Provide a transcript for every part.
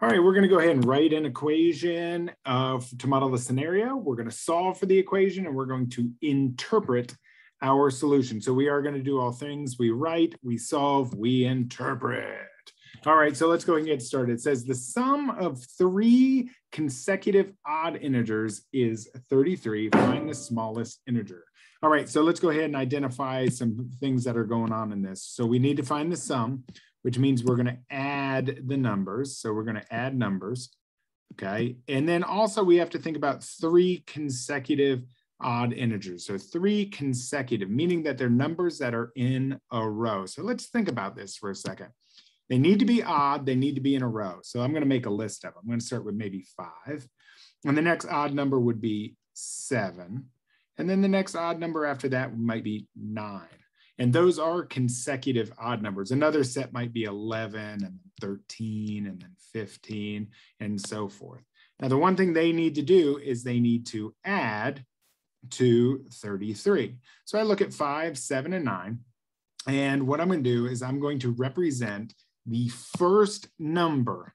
All right, we're going to go ahead and write an equation uh, to model the scenario. We're going to solve for the equation and we're going to interpret our solution. So we are going to do all things. We write, we solve, we interpret. All right, so let's go ahead and get started. It says the sum of three consecutive odd integers is 33. Find the smallest integer. All right, so let's go ahead and identify some things that are going on in this. So we need to find the sum which means we're going to add the numbers. So we're going to add numbers. Okay. And then also we have to think about three consecutive odd integers. So three consecutive, meaning that they're numbers that are in a row. So let's think about this for a second. They need to be odd. They need to be in a row. So I'm going to make a list of them. I'm going to start with maybe five. And the next odd number would be seven. And then the next odd number after that might be nine. And those are consecutive odd numbers. Another set might be 11 and 13 and then 15 and so forth. Now, the one thing they need to do is they need to add to 33. So I look at five, seven, and nine. And what I'm going to do is I'm going to represent the first number,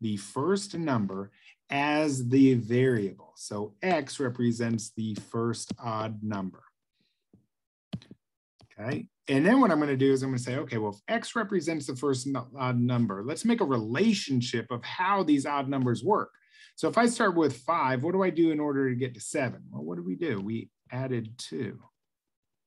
the first number as the variable. So X represents the first odd number. Okay. And then what I'm going to do is I'm going to say, okay, well, if X represents the first odd number, let's make a relationship of how these odd numbers work. So if I start with five, what do I do in order to get to seven? Well, what do we do? We added two.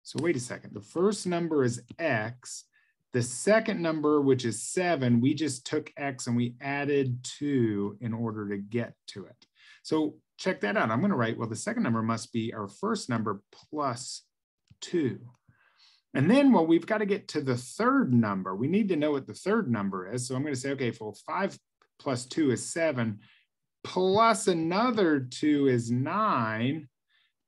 So wait a second. The first number is X. The second number, which is seven, we just took X and we added two in order to get to it. So check that out. I'm going to write, well, the second number must be our first number plus two. And then, well, we've got to get to the third number. We need to know what the third number is. So I'm going to say, okay, well, five plus two is seven, plus another two is nine.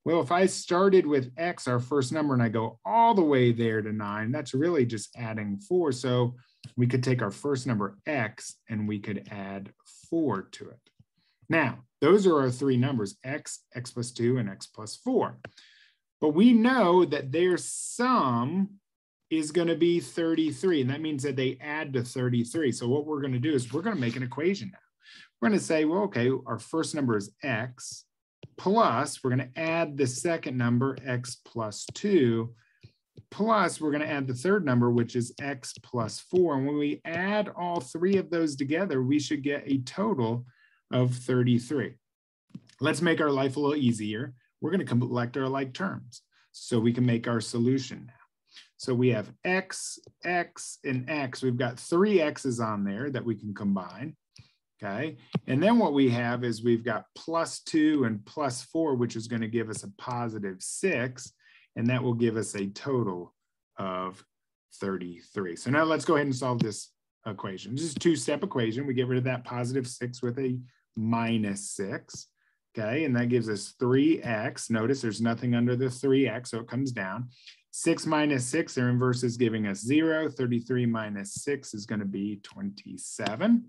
Well, if I started with X, our first number, and I go all the way there to nine, that's really just adding four. So we could take our first number X and we could add four to it. Now, those are our three numbers, X, X plus two, and X plus four. But we know that their sum is going to be 33. And that means that they add to 33. So what we're going to do is we're going to make an equation now. We're going to say, well, okay, our first number is x plus, we're going to add the second number, x plus 2, plus we're going to add the third number, which is x plus 4. And when we add all three of those together, we should get a total of 33. Let's make our life a little easier we're going to collect our like terms. So we can make our solution now. So we have x, x, and x. We've got three x's on there that we can combine. Okay. And then what we have is we've got plus two and plus four, which is going to give us a positive six. And that will give us a total of 33. So now let's go ahead and solve this equation. This is a two-step equation. We get rid of that positive six with a minus six. Okay, and that gives us 3x. Notice there's nothing under the 3x, so it comes down. 6 minus 6, their inverse is giving us 0. 33 minus 6 is going to be 27.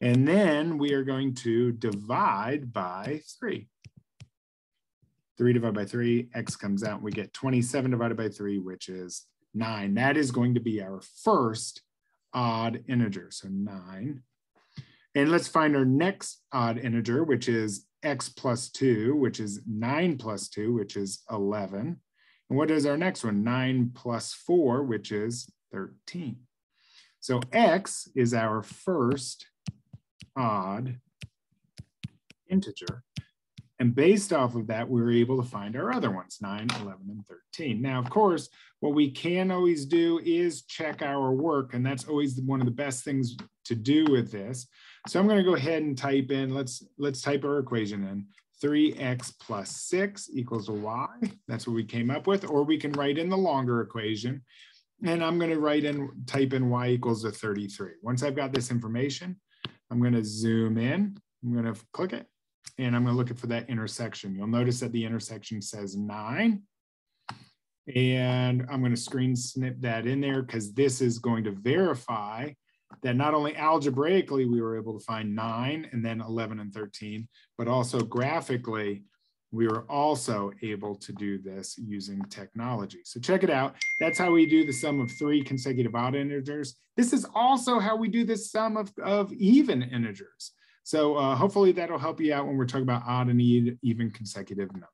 And then we are going to divide by 3. 3 divided by 3, x comes out. We get 27 divided by 3, which is 9. That is going to be our first odd integer. So 9. And let's find our next odd integer, which is x plus 2, which is 9 plus 2, which is 11. And what is our next one? 9 plus 4, which is 13. So x is our first odd integer. And based off of that, we were able to find our other ones, 9, 11, and 13. Now, of course, what we can always do is check our work, and that's always one of the best things to do with this. So I'm going to go ahead and type in, let's, let's type our equation in. 3x plus 6 equals y. That's what we came up with. Or we can write in the longer equation. And I'm going to write in, type in y equals to 33. Once I've got this information, I'm going to zoom in. I'm going to click it. And I'm going to look for that intersection. You'll notice that the intersection says 9. And I'm going to screen snip that in there because this is going to verify that not only algebraically we were able to find nine and then 11 and 13, but also graphically we were also able to do this using technology. So check it out. That's how we do the sum of three consecutive odd integers. This is also how we do the sum of, of even integers. So uh, hopefully that'll help you out when we're talking about odd and even consecutive numbers.